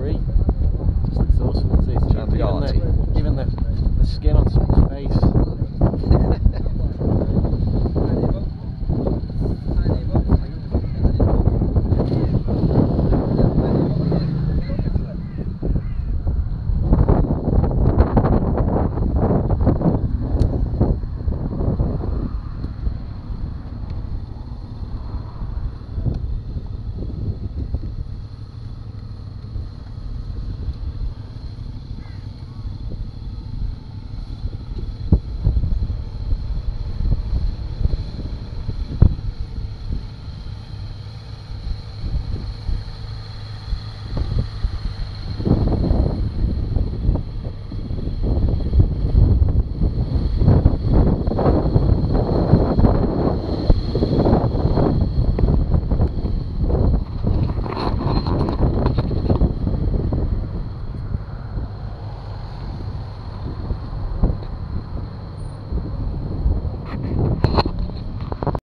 three.